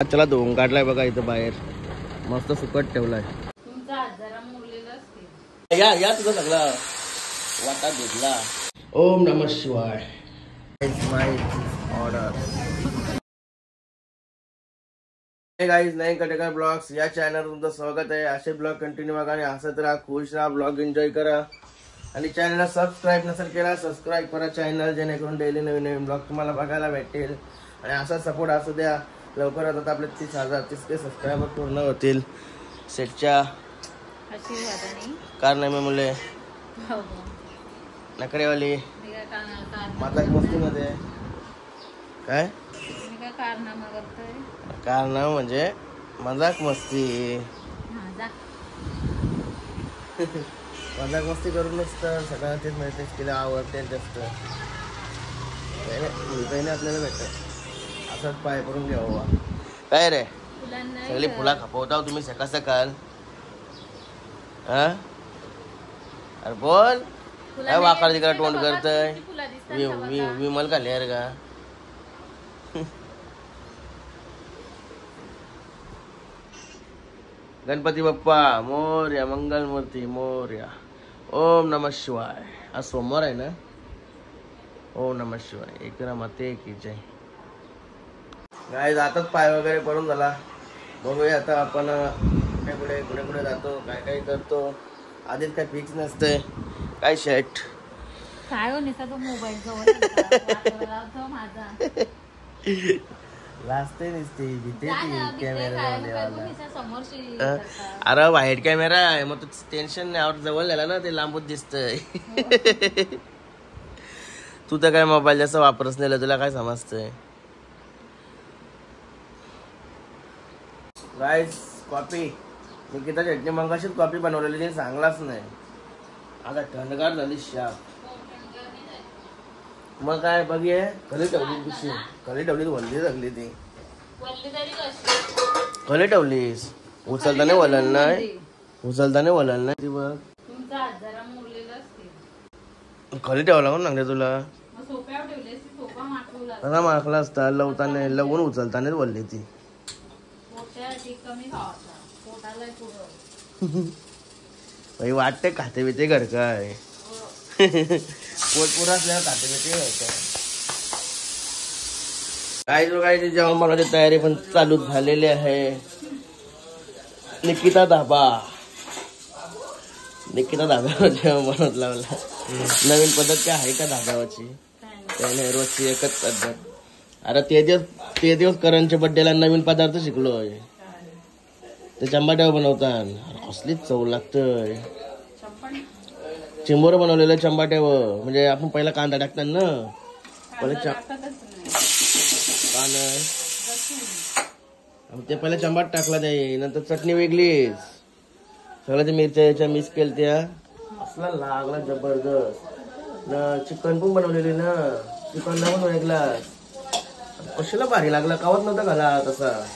चला धुवून काढलाय बघा इथं बाहेर. मस्त सुकट ठेवलाय. या या तुझा सगळा. वाटा घेतला ओम नम शिवाय. माय ऑर्डर गाईज नाही कटेकर ब्लॉग्स या चॅनल तुमचं स्वागत आहे. असे ब्लॉग कंटिन्यू बघा आणि हसत राहा खुश राहा ब्लॉग एन्जॉय करा. आणि चॅनलला सबस्क्राईब नसेल केला सबस्क्राईब करा चॅनल जेणेकरून डेली नवीन नवीन ब्लॉग तुम्हाला बघायला भेटेल. आणि असा सपोर्ट असू द्या. लवकरात आता आपले तीस हजार तीस के सबस्क्रायबर पूर्ण होतील. सेटच्या मुले. हो हो. नकरेवाली मी काय कानाला कार माता मस्तीमध्ये. काय? कारनामा म्हणजे मजाक मस्ती. मजाक मस्ती करूनच तर सगळ्यांना तेच मिळते तिला आवडते जास्त. नाही नाही आपल्याला भेटत असंच पाय पडून घ्यावं काय रे? सगळी फुला खपवता तुम्ही सकाळ सकाळ हा? अरे बोल. काय वाकडं तिकडं तोंड करतय? वि वि विमल का लेअर का? गणपती बाप्पा मोर्या मंगलमूर्ती मोर्या. ओम नम शिवाय. आज सोमवार आहे ना? ओम नम शिवाय. एक माते की जय. गाय जातात पाय वगैरे पडून झाला बघूया आता आपण कुठे कुठे कुठे कुठे जातो काय काय करतो. आधीच काय फिक्स नसते काय शर्ट काय हो तो मोबाईल जवळ माझा. लाजते नसते भीते जा ती कॅमेरा काय काय. अरे वाईट कॅमेरा आहे मग तू टेन्शन नाही आवर जवळ झाला ना ते लांबूच दिसतंय. तू तर काय मोबाईल जास्त वापरच नाही तुला काय समजतंय? गाईस कॉपी निकिता चटणी मंगाशीच कॉपी बनवलेली ती सांगलाच नाही. आता थंडगार झाली शाप. मग काय बघे खली ठेवली पिशी खली ठेवली वल्ली लागली ती. वल्ली कशी खली ठेवलीस? उचलताना वलल नाही. उचलताना वलल नाही ती बघ. खाली ठेवला म्हणून सांगते तुला? मग माखला असता लवताना लवून उचलतानाच बोलली ती. कमी पोटाला वाटते खाते बिते घर काय पोट पुरा असल्यावर खाते बिते घर काय काय जो काय ते जेवण बनवायची तयारी पण चालू झालेली आहे. निकिता धाबा. निकिता धाब्यावर जेवण बनवत लावला. नवीन पद्धत काय आहे का धाब्यावरची? त्याने रोजची एकच पद्धत. अरे ते दिवस ते दिवस करणच्या बड्डेला नवीन पदार्थ शिकलोय. ते चंबाट्यावर बनवतात. अरे कसलीच चव लागतंय. चिंबोर बनवलेलं चंबाट्यावर म्हणजे आपण पहिला कांदा टाकतात ना. पहिला च- कांदा. ते पहिला चंबाट टाकला नाही नंतर चटणी वेगळीच. सगळ्या त्या मिरच्या याच्या मिक्स केल्या त्या. असला लागला जबरदस्त. न चिकन पण बनवलेली ना. चिकन पण ऐकला कशाला भारी लागला. कावत नव्हता घाला तसा.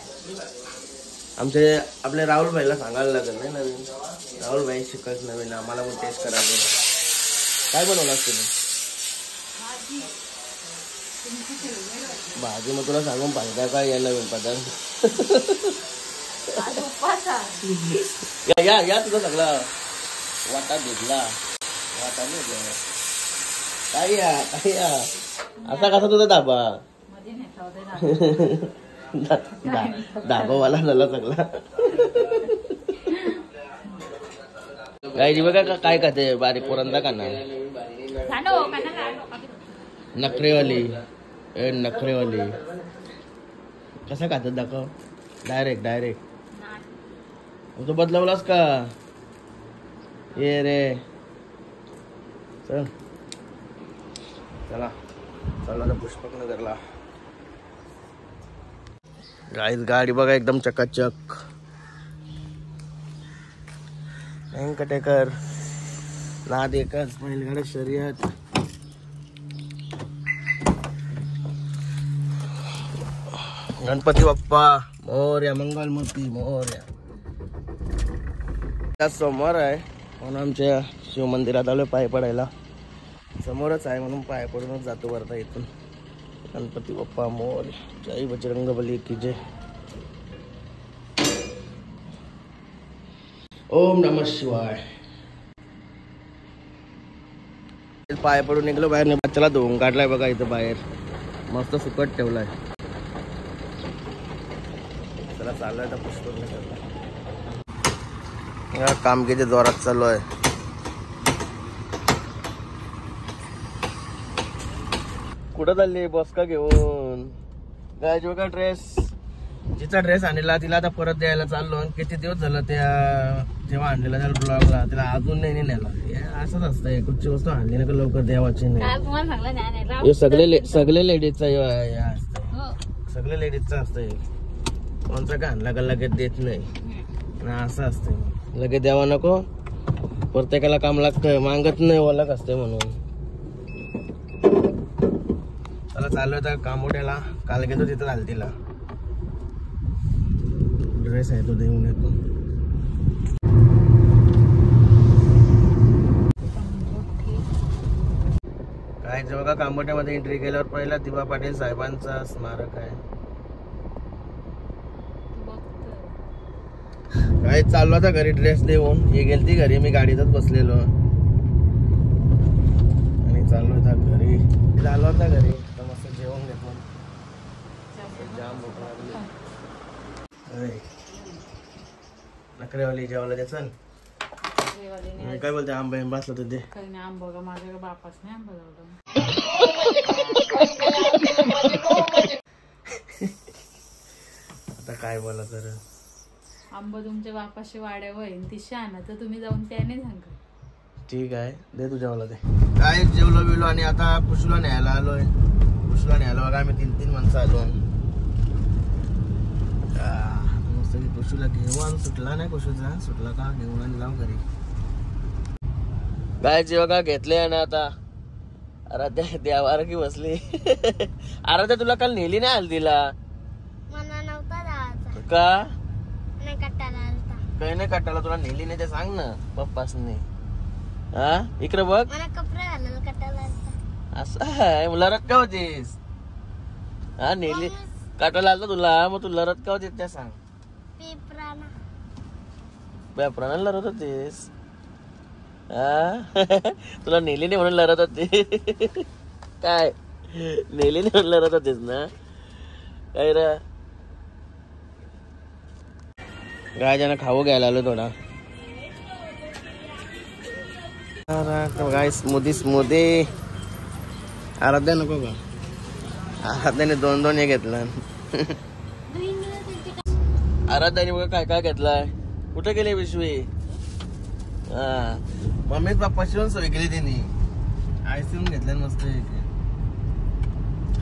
आमचे आपल्या राहुल भाईला सांगायला लागेल नाही नवीन. राहुल भाई शिकत नवीन आम्हाला पण टेस्ट करायचं काय बनवलं तुम्ही? भाजी. मग तुला सांगून पाहिजे काय या नवीन पदार्थ. या या या तुझा सगळा. वाटा घेतला वाटा नाही. काय या काय या? असा कसा तुझा दाबा दाबावाला झाला सगळा. काय बघा का काय खाते बारीक पोरंदा का ना खाणं खाणं खा. नखरेवाली. ए नखरेवाली. कसा खातात दाखव. डायरेक्ट डायरेक्ट तो बदलवलास का? ये रे. चल. चला. चला ना पुष्पक नगरला गाईच गाडी बघा एकदम चकाचक. व्यंकटेकर. नाद एकच बैलगाड्या शर्यत. गणपती बाप्पा मोर्या मंगलमूर्ती मोर्या. समोर आहे म्हणून आमच्या शिवमंदिरात आलो पाय पडायला. समोरच आहे म्हणून पाय पडूनच जातो वरता इथून. गणपती बाप्पा मोर जय बजरंग बली की जय। ओम नम शिवाय। पाय पडून निघलो बाहेर चला धुवून काढलाय बघा इथं बाहेर. मस्त सुकट ठेवलाय. चला चाललाय तर पुष्कळ. कामगिरीच्या जोरात चालू आहे कुठं चालली बस का घेऊन? काय जो का ड्रेस जिचा ड्रेस आणलेला तिला आता परत द्यायला चाललो. आणि किती दिवस झालं त्या जेव्हा आणलेला त्या ब्लॉगला तिला अजून नाही नेला असंच असतंय कुठची वस्तू आणली ना का लवकर द्यावाची नाही. हे सगळे ले- सगळे लेडीजचा हे असतंय हो. सगळे लेडीजचं असतंय कोणचा का आणला का लगेच देत नाही. असं असतंय लगेच द्यावा नको. प्रत्येकाला काम लागतंय मागत नाही ओळख असते म्हणून. चला चालू आता कामोट्याला काल घेतो तिथं झालं तिला ड्रेस आहे तो देऊन येतो. काय जेव्हा का कामोट्यामध्ये एंट्री केल्यावर पहिला दिवा पाटील साहेबांचा स्मारक आहे. काय चाललो आता घरी ड्रेस देऊन. हे गेलती घरी मी गाडीतच बसलेलो. आणि चाललो आता घरी. चाललो आता घरी तर मस्त जेवण घेतो नखरेवाली जेवायला दे चल. मी काय बोलते आंबा बिंबा असलं तर दे. काही नाही आंबा का माझ्या बापास नाही आंबा लावला आता काय बोला तर. आंबा तुमच्या बापाशी वाड्या होईन ती शान तर तुम्ही जाऊन त्याने सांगा. ठीक आहे दे तू जेवला दे. काय जेवलो बिवलो आणि आता कुशला न्यायला आलोय. कुशला न्यायला बघा आम्ही तीन तीन माणसं आलो. मस्त की कुशूला घेऊन सुटला नाही कुशूचा. सुटला का? घेऊन आणि लाव घरी. काय जेव्हा का घेतले ना आता. आराध्या देवार की बसली. आराध्या तुला काल नेली नाही हल्दीला? मला का? कट्टाला काही नाही काटाला तुला नेली नाही ते सांग ना पप्पासनी. हा? इकडे बघ. मला कट्टाला असं आहे मग लढत का होतीस? हा नेली. काटायला आलता तुला मग तू लढत का होतीस त्या सांग. पेपराना व्यापराला लढत होतीस? तुला नेली नाही म्हणून लढत होती. काय? नेली नाही म्हणून लढत होतीस ना? काय रे? गाय ज्यानं खाऊ घ्यायला आलो थोडा. गाय स्मूदी स्मूदी आराध्या नको का आराध्याने दोन दोन हे घेतलं. आराध्याने बघा काय काय घेतलाय. कुठे गेली पिशवी? हा. मम्मी पप्पा शिवून सोय केली त्यांनी आईस्क्रीम घेतल्या मस्त.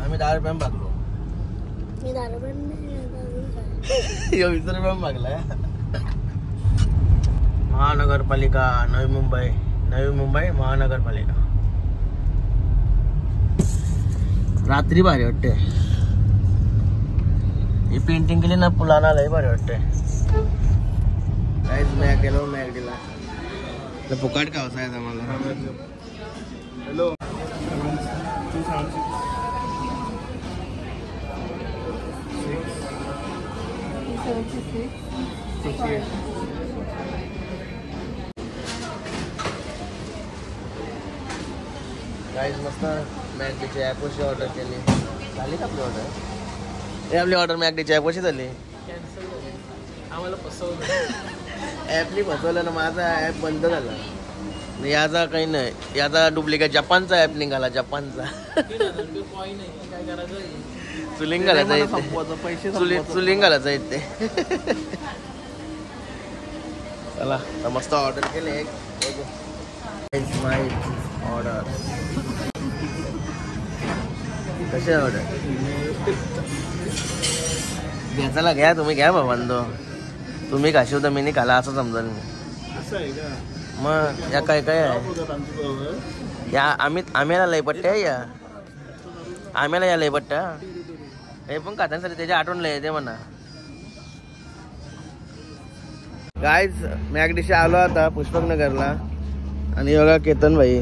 आम्ही दहा रुपयां भागलो पण वीस रुपयां भागलाय महानगरपालिका नवी मुंबई. नवी मुंबई महानगरपालिका. रात्री भारी वाटते ही पेंटिंग केली ना पुलाना लय भारी वाटते काहीच मॅक गेलो मॅक दिला तर फुकाट का आहे आम्हाला काहीच मस्त. मॅकडीची ॲप कशी ऑर्डर केली. झाली का आपली ऑर्डर हे आपली ऑर्डर मॅकडीची ॲप कशी झाली. आम्हाला फसवलं. ॲपनी फसवलं ना माझा ॲप बंद झाला. आणि याचा काही नाही. याचा डुप्लिकेट जपानचा ॲप निघाला जपानचा. चुलिंग घालायचा संपवायचं पैसे चुली चुलिंग घालायचा इथे. चला. तर मस्त ऑर्डर केले. एक ऑर्डर कसे ऑर्डर घ्यायला घ्या तुम्ही घ्या बाबांनो तुम्ही खाशीव तर मी नाही खाला असं समजा मी. का? मग या काय काय आहे? या आम्ही आम्हाला लय पट्ट्या या. आम्हाला या लय पट्ट्या. हे पण खात्यांसाठी त्याच्या आठवण लय येते म्हणा. गायच मॅगडिशी आलो आता पुष्पकनगरला. आणि बघा केतन भाई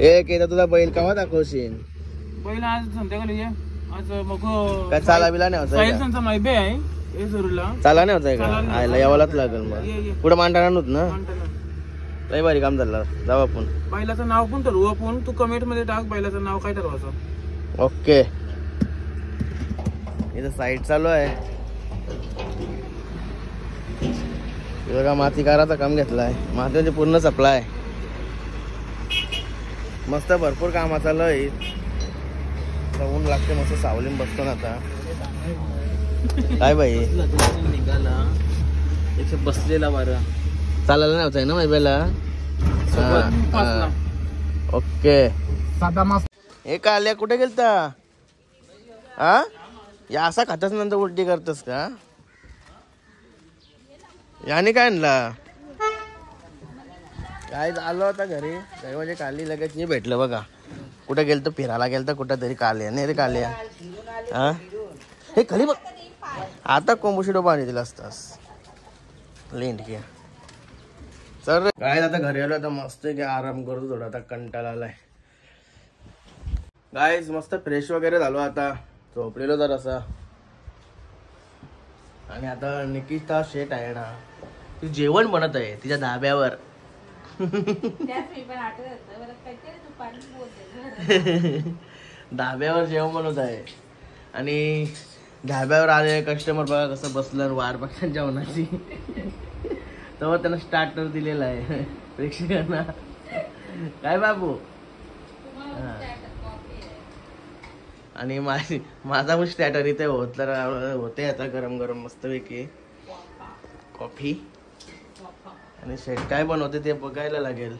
ए केतन तुझा बैल केव्हा दाखवशील? पहिला आज संध्याकाळी ये. आज मग काय चाला बिला नाही होता साहिल का? त्यांचा मैबे आहे. जरूरला. चाला नाही होत चाला का? नाही. आयला यावंच लागेल ये, ये. मग पुढे मांडणार नव्हत ना. लय भारी काम झालं. जाऊ आपण. बैलाचं नाव पण ठरवू आपण. तू कमेंटमध्ये टाक बैलाचं नाव काय ठरवायचं. ओके. इथं साईड चालू आहे. हे बघा माती काराचा काम घेतलाय माती म्हणजे पूर्ण सप्लाय मस्त भरपूर काम चालू आहे आता ऊन लागते मस्त सावलीन बसतो ना आता. काय बाई? निघाला. एकशे बसलेला बरं चालायला नाही होत ना मैबेला ओके साधा मास हे. का आल्या कुठे गेलता? हा या असा खातास नंतर उलटी करतस का? याने काय आणला? काय आलो आता घरी? घरी म्हणजे काली लगेच हे भेटलं बघा. कुठं गेलतो? फिरायला गेलतो कुठं तरी काल्या. नाही रे काल्या. हा? हे खाली बघ. आता कोंबुशिडो पाणी दिला असतास. लेंड घ्या. चल रे. काय आता घरी आलो आता मस्त की आराम करतो थोडा. आता कंटाळा आलाय. गायज मस्त फ्रेश वगैरे झालो आता. झोपलेलो तर असा आणि आता निकिता शेट आहे ना ती जेवण बनत आहे तिच्या धाब्यावर. धाब्यावर जेवण बनवत आहे. आणि धाब्यावर आले कस्टमर बघा कसं बसलं वाट बघा जेवणाची. तेव्हा त्यांना स्टार्टर दिलेला आहे. प्रेक्षकांना. काय बाबू. आणि माझी माझा पण स्टॅटर इथे होत तर होते आता गरम गरम मस्तपैकी कॉफी आणि शेट काय बनवते ते बघायला लागेल.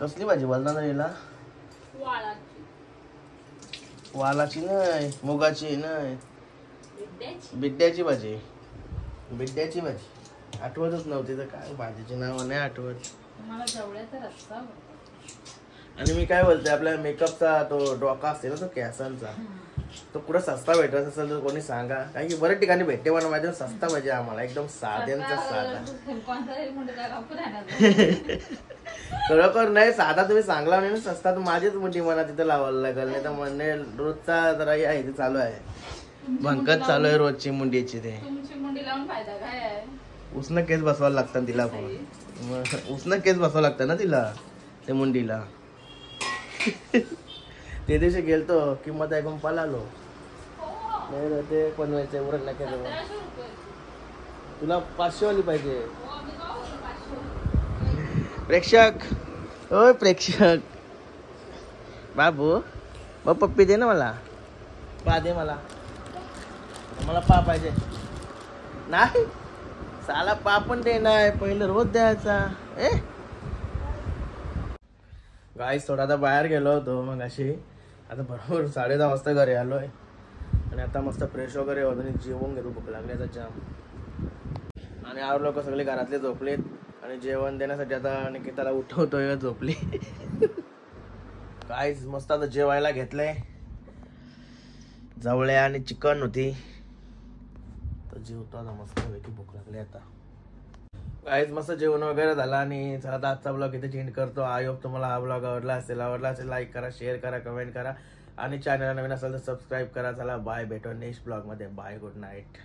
कसली भाजी बोलता ना याला वालाची नाही मुगाची नाही. बिड्ड्याची भाजी. बिड्ड्याची भाजी. आठवतच नव्हती तर काय भाजीची नाव नाही आठवत. आणि मी काय बोलते आपल्या मेकअपचा तो डोका असते ना तो कॅसांचा. तो कुठं सस्ता भेटत असेल तर कोणी सांगा. कारण की बऱ्याच ठिकाणी भेटते पण माझ्या सस्ता पाहिजे आम्हाला. एकदम साध्यांचा साधा. खरोखर नाही. साधा तुम्ही चांगला नाही ना सस्ता तर माझीच मुठी मला तिथे लावायला लागेल. नाही तर म्हणणे रोजचा जरा हे आहे ते चालू आहे. भंकत चालू आहे रोजची मुंडीची ते. उसनं केस बसवायला लागतात तिला पण. उसनं केस बसवावं लागतं ना तिला ते मुंडीला. ते दिवशी गेलतो किंमत ऐकून पळालो. नाही रे, ते बनवायचं उरण. सतराशे रुपये. तुला पाचशे वाली पाहिजे. हो. प्रेक्षक. ओय प्रेक्षक. बाबू मग पप्पी दे ना मला. पा दे मला. मला पा पाहिजे. नाही. साला पा पण दे नाही. पहिलं रोज द्यायचा. ए. गाईस थोडा आता बाहेर गेलो होतो मग अशी आता बरोबर साडे दहा वाजता घरी आलो आहे आणि आता मस्त फ्रेश वगैरे होतो आणि जेवून घेतो. भूक लागली आता जाम आणि आवर लोक सगळे घरातले झोपलेत. आणि जेवण देण्यासाठी आता निकिताला उठवतोय झोपली. काहीच मस्त आता जेवायला घेतलंय. जवळ्या आणि चिकन होती. तर जेवतो आता. मस्त भूक लागली आता. काहीच मस्त जेवण वगैरे झालं आणि चला आता आजचा ब्लॉग इथे चेंज करतो. आय होप तुम्हाला हा ब्लॉग आवडला असेल आवडला असेल लाईक करा शेअर करा कमेंट करा. आणि चॅनलला नवीन असेल तर सबस्क्राईब करा. चला बाय भेटो नेक्स्ट ब्लॉगमध्ये बाय गुड नाईट